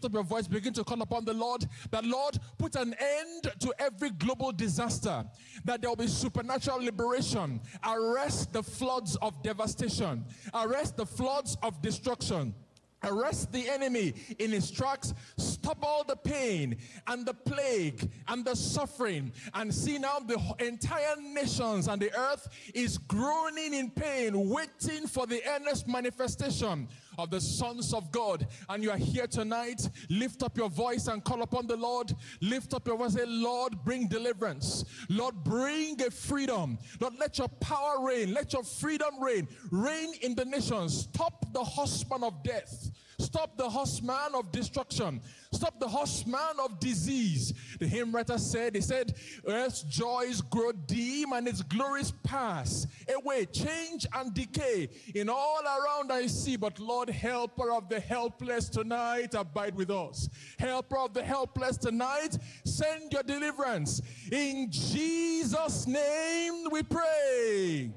lift up your voice, begin to call upon the Lord. That Lord, put an end to every global disaster. That there will be supernatural liberation. Arrest the floods of devastation. Arrest the floods of destruction. Arrest the enemy in his tracks, stop all the pain and the plague and the suffering, and see now the entire nations and the earth is groaning in pain, waiting for the earnest manifestation of the sons of God. And you are here tonight, lift up your voice and call upon the Lord. Lift up your voice, say, Lord, bring deliverance. Lord, bring a freedom. Lord, let your power reign. Let your freedom reign. Reign in the nations. Stop the husband of death. Stop the horseman of destruction. Stop the horseman of disease. The hymn writer said, he said, earth's joys grow dim and its glories pass away, change and decay in all around I see. But Lord, helper of the helpless tonight, abide with us. Helper of the helpless tonight, send your deliverance. In Jesus' name we pray.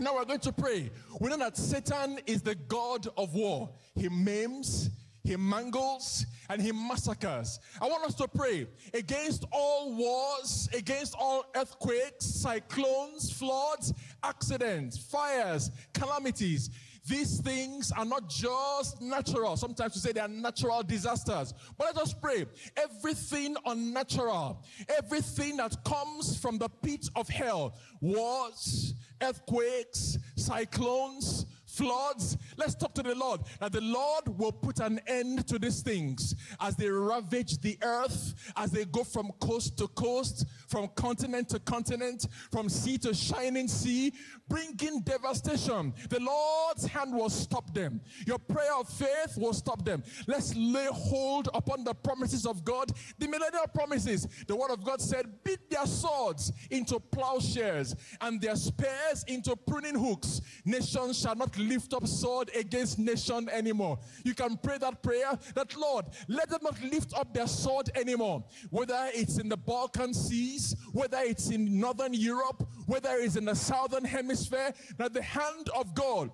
Now we're going to pray. We know that Satan is the God of war. He maims, he mangles, and he massacres. I want us to pray against all wars, against all earthquakes, cyclones, floods, accidents, fires, calamities. These things are not just natural. Sometimes we say they are natural disasters. But let us pray. Everything unnatural, everything that comes from the pit of hell, wars, earthquakes, cyclones, floods. Let's talk to the Lord that the Lord will put an end to these things as they ravage the earth, as they go from coast to coast, from continent to continent, from sea to shining sea, bringing devastation. The Lord's hand will stop them. Your prayer of faith will stop them. Let's lay hold upon the promises of God, the millennial promises. The word of God said, beat their swords into plowshares and their spears into pruning hooks. Nations shall not lift up sword against nation anymore. You can pray that prayer that Lord, let them not lift up their sword anymore. Whether it's in the Balkan seas, whether it's in northern Europe, whether it's in the southern hemisphere, that the hand of God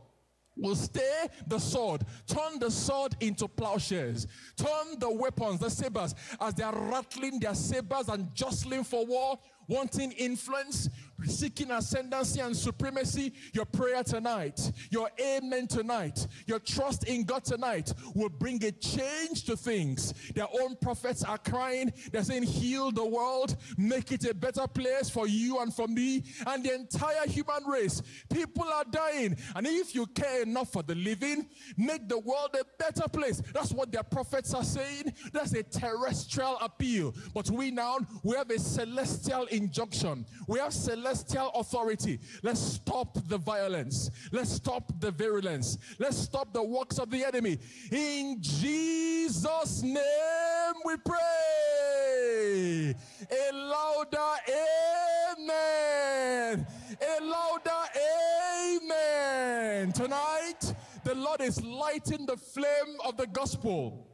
will stay the sword, turn the sword into plowshares, turn the weapons, the sabers, as they are rattling their sabers and jostling for war, wanting influence, seeking ascendancy and supremacy, your prayer tonight, your amen tonight, your trust in God tonight will bring a change to things. Their own prophets are crying, they're saying, Heal the world, make it a better place for you and for me and the entire human race. People are dying, and if you care enough for the living, make the world a better place. That's what their prophets are saying. That's a terrestrial appeal. But we now, we have a celestial injunction. We have celestial celestial authority. Let's stop the violence. Let's stop the virulence. Let's stop the works of the enemy. In Jesus' name we pray. A louder amen. A louder amen. Tonight, the Lord is lighting the flame of the gospel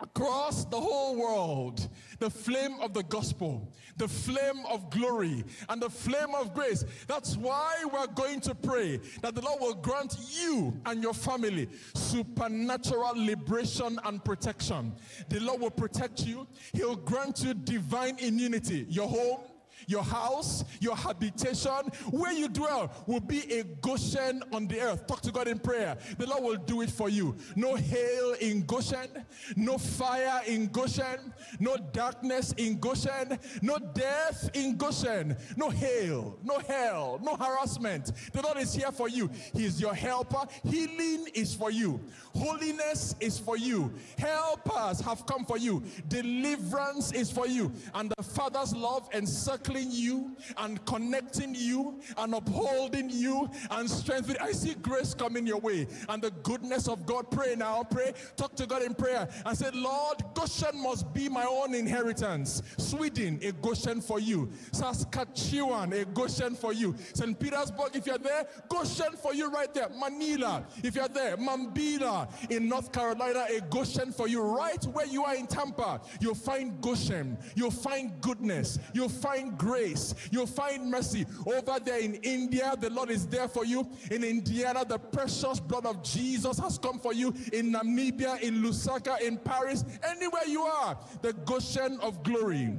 across the whole world the flame of the gospel, the flame of glory, and the flame of grace. That's why we're going to pray that the Lord will grant you and your family supernatural liberation and protection. The Lord will protect you, He'll grant you divine immunity, your home your house, your habitation, where you dwell will be a Goshen on the earth. Talk to God in prayer. The Lord will do it for you. No hail in Goshen, no fire in Goshen, no darkness in Goshen, no death in Goshen, no hail, no hell, no harassment. The Lord is here for you. He is your helper. Healing is for you. Holiness is for you. Helpers have come for you. Deliverance is for you. And the Father's love encircling you and connecting you and upholding you and strengthening. I see grace coming your way and the goodness of God. Pray now. Pray. Talk to God in prayer and say, Lord, Goshen must be my own inheritance. Sweden, a Goshen for you. Saskatchewan, a Goshen for you. St. Petersburg, if you're there, Goshen for you right there. Manila, if you're there. Mambila, in North Carolina, a Goshen for you. Right where you are in Tampa, you'll find Goshen. You'll find goodness. You'll find grace. You'll find mercy. Over there in India, the Lord is there for you. In Indiana, the precious blood of Jesus has come for you. In Namibia, in Lusaka, in Paris, anywhere you are, the Goshen of glory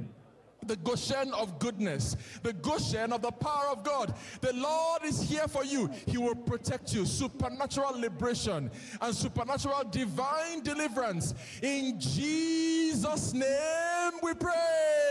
the Goshen of goodness, the Goshen of the power of God. The Lord is here for you. He will protect you. Supernatural liberation and supernatural divine deliverance. In Jesus' name we pray.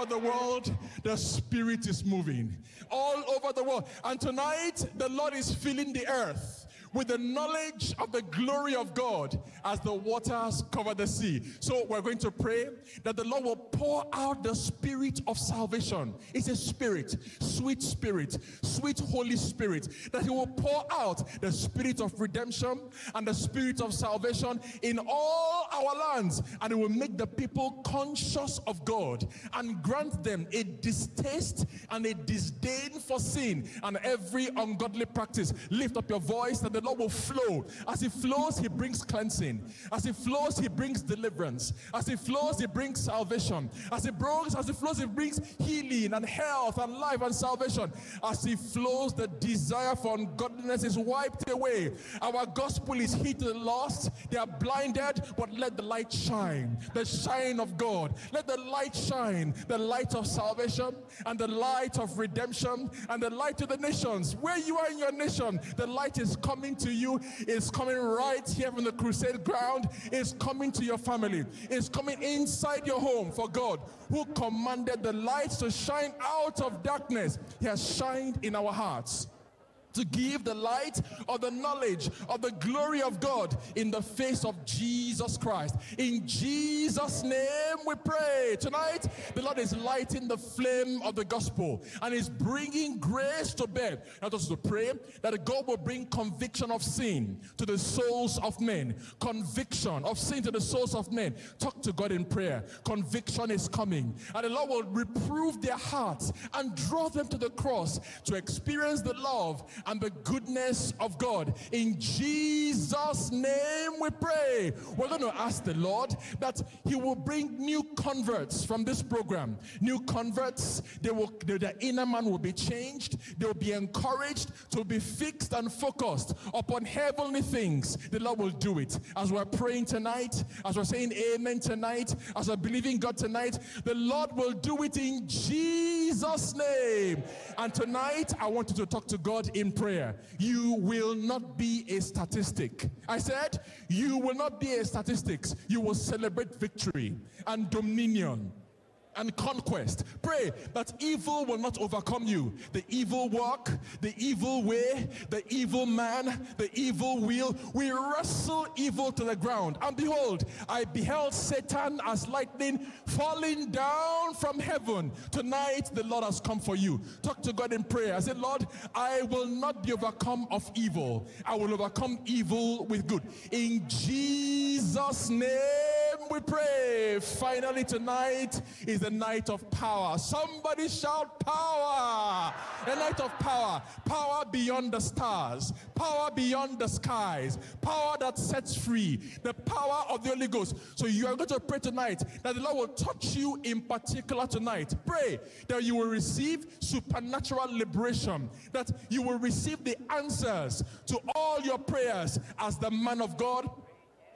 Over the world, the Spirit is moving. All over the world. And tonight, the Lord is filling the earth with the knowledge of the glory of God as the waters cover the sea. So we're going to pray that the Lord will pour out the spirit of salvation. It's a spirit, sweet spirit, sweet Holy Spirit, that He will pour out the spirit of redemption and the spirit of salvation in all our lands. And it will make the people conscious of God and grant them a distaste and a disdain for sin and every ungodly practice. Lift up your voice and the Lord will flow. As He flows, He brings cleansing. As He flows, He brings deliverance. As He flows, He brings salvation. As He brings, as He flows, He brings healing and health and life and salvation. As He flows, the desire for ungodliness is wiped away. Our gospel is hid to the lost. They are blinded, but let the light shine. The shine of God. Let the light shine. The light of salvation and the light of redemption and the light to the nations. Where you are in your nation, the light is coming coming to you, is coming right here from the crusade ground, is coming to your family, is coming inside your home for God, who commanded the lights to shine out of darkness. He has shined in our hearts to give the light of the knowledge of the glory of God in the face of Jesus Christ. In Jesus' name we pray. Tonight, the Lord is lighting the flame of the gospel and is bringing grace to bear. Not just to pray that God will bring conviction of sin to the souls of men. Conviction of sin to the souls of men. Talk to God in prayer. Conviction is coming. And the Lord will reprove their hearts and draw them to the cross to experience the love and the goodness of God. In Jesus' name we pray. We're going to ask the Lord that He will bring new converts from this program. New converts, they will, their inner man will be changed. They will be encouraged to be fixed and focused upon heavenly things. The Lord will do it. As we're praying tonight, as we're saying amen tonight, as we're believing God tonight, the Lord will do it in Jesus' name. And tonight, I want you to talk to God in prayer. You will not be a statistic. I said, you will not be a statistics. You will celebrate victory and dominion and conquest. Pray that evil will not overcome you. The evil work, the evil way, the evil man, the evil will. We wrestle evil to the ground. And behold, I beheld Satan as lightning falling down from heaven. Tonight, the Lord has come for you. Talk to God in prayer. I said, Lord, I will not be overcome of evil. I will overcome evil with good. In Jesus' name we pray. Finally, tonight is the night of power. Somebody shout power. A night of power. Power beyond the stars. Power beyond the skies. Power that sets free. The power of the Holy Ghost. So you are going to pray tonight that the Lord will touch you in particular tonight. Pray that you will receive supernatural liberation. That you will receive the answers to all your prayers as the man of God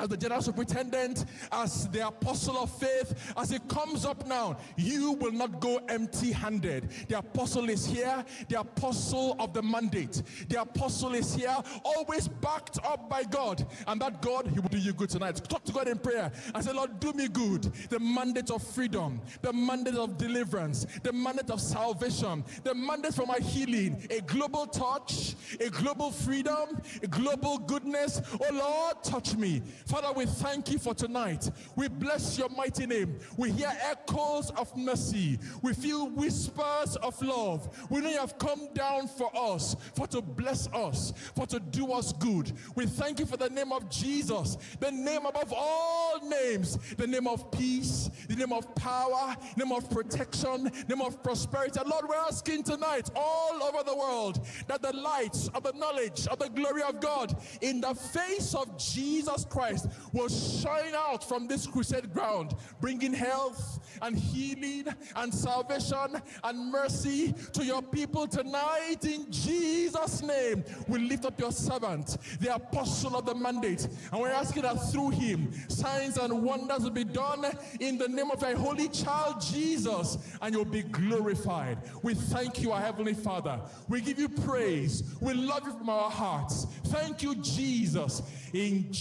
as the general superintendent, as the apostle of faith, as it comes up now, you will not go empty handed. The apostle is here, the apostle of the mandate. The apostle is here, always backed up by God. And that God, He will do you good tonight. Talk to God in prayer and say, Lord, do me good. The mandate of freedom, the mandate of deliverance, the mandate of salvation, the mandate for my healing, a global touch, a global freedom, a global goodness. Oh Lord, touch me. Father, we thank you for tonight. We bless your mighty name. We hear echoes of mercy. We feel whispers of love. We know you have come down for us, for to bless us, for to do us good. We thank you for the name of Jesus, the name above all names, the name of peace, the name of power, name of protection, name of prosperity. And Lord, we're asking tonight all over the world that the lights of the knowledge of the glory of God in the face of Jesus Christ Christ will shine out from this crusade ground, bringing health and healing and salvation and mercy to your people tonight in Jesus' name. We lift up your servant, the apostle of the mandate, and we're asking that through him, signs and wonders will be done in the name of thy holy child Jesus, and you'll be glorified. We thank you, our Heavenly Father. We give you praise. We love you from our hearts. Thank you, Jesus. In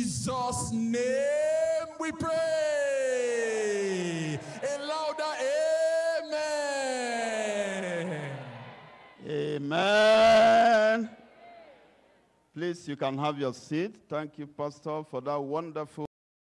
Jesus' name we pray. A louder amen. Amen. Please, you can have your seat. Thank you, Pastor, for that wonderful.